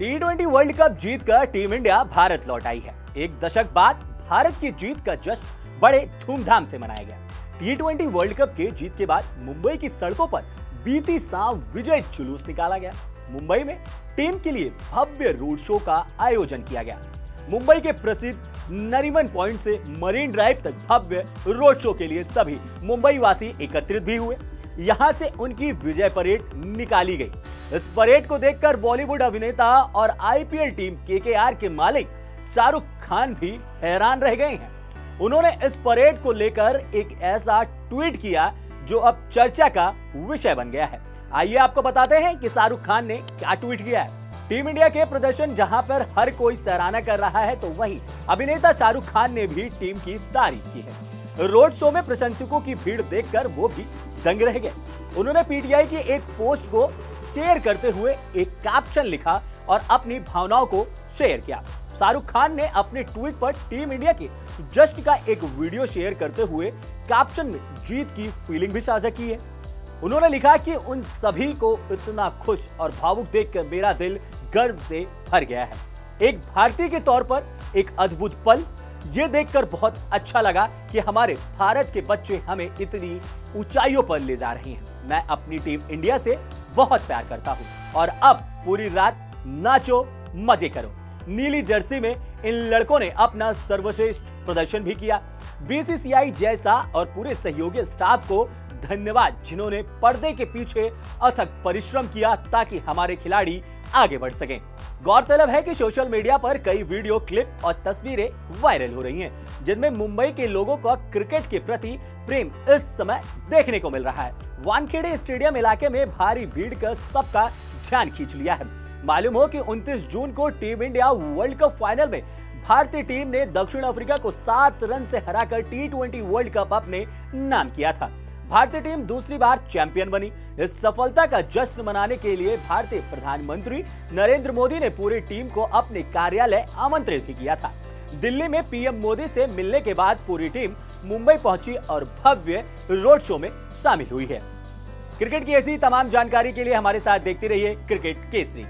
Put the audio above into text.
T twenty world Cup जीतकर team India भारत लौट आई है। एक दशक बाद भारत की जीत का जश्न बड़े धूमधाम से मनाया गया। टी ट्वेंटी वर्ल्ड कप के जीत के बाद मुंबई की सड़कों पर बीती शाम विजय जुलूस निकाला गया। मुंबई में टीम के लिए भव्य रोड शो का आयोजन किया गया। मुंबई के प्रसिद्ध नरीमन पॉइंट से मरीन ड्राइव तक भव्य रोड शो के लिए सभी मुंबई वासी एकत्रित भी हुए। यहाँ से उनकी विजय परेड निकाली गई। इस परेड को देखकर बॉलीवुड अभिनेता और आईपीएल टीम केकेआर के मालिक शाहरुख खान भी हैरान रह गए हैं। उन्होंने इस परेड को लेकर एक ऐसा ट्वीट किया जो अब चर्चा का विषय बन गया है। आइए आपको बताते हैं कि शाहरुख खान ने क्या ट्वीट किया है। टीम इंडिया के प्रदर्शन जहाँ पर हर कोई सराहना कर रहा है तो वहीं अभिनेता शाहरुख खान ने भी टीम की तारीफ़ की है। रोड शो में प्रशंसकों की भीड़ देखकर वो भी दंग रह गए। उन्होंने पीटीआई की एक पोस्ट को शेयर करते हुए एक कैप्शन लिखा और अपनी भावनाओं को शेयर किया। शाहरुख खान ने अपने ट्वीट पर टीम इंडिया के जश्न का एक वीडियो शेयर करते हुए कैप्शन में जीत की फीलिंग भी साझा की है। उन्होंने लिखा कि उन सभी को इतना खुश और भावुक देखकर मेरा दिल गर्व से भर गया है। एक भारतीय के तौर पर एक अद्भुत पल यह देखकर बहुत अच्छा लगा कि हमारे भारत के बच्चे हमें इतनी ऊंचाइयों पर ले जा रहे हैं। मैं अपनी टीम इंडिया से बहुत प्यार करता हूँ। और अब पूरी रात नाचो, मज़े करो। नीली जर्सी में इन लड़कों ने अपना सर्वश्रेष्ठ प्रदर्शन भी किया। बीसीसीआई जैसा और पूरे सहयोगी स्टाफ को धन्यवाद जिन्होंने पर्दे के पीछे अथक परिश्रम किया ताकि हमारे खिलाड़ी आगे बढ़ सकें। गौरतलब है कि सोशल मीडिया पर कई वीडियो क्लिप और तस्वीरें वायरल हो रही हैं, जिनमें मुंबई के लोगों का क्रिकेट के प्रति प्रेम इस समय देखने को मिल रहा है। वानखेड़े स्टेडियम इलाके में भारी भीड़ का सबका ध्यान खींच लिया है। मालूम हो कि 29 जून को team India World Cup final में भारतीय टीम ने दक्षिण अफ्रीका को सात रन से हराकर टी वर्ल्ड कप अपने नाम किया था। भारतीय टीम दूसरी बार चैंपियन बनी। इस सफलता का जश्न मनाने के लिए भारतीय प्रधानमंत्री नरेंद्र मोदी ने पूरी टीम को अपने कार्यालय आमंत्रित भी किया था। दिल्ली में पीएम मोदी से मिलने के बाद पूरी टीम मुंबई पहुँची और भव्य रोड शो में शामिल हुई है। क्रिकेट की ऐसी तमाम जानकारी के लिए हमारे साथ देखते रहिए क्रिकेट केसरी।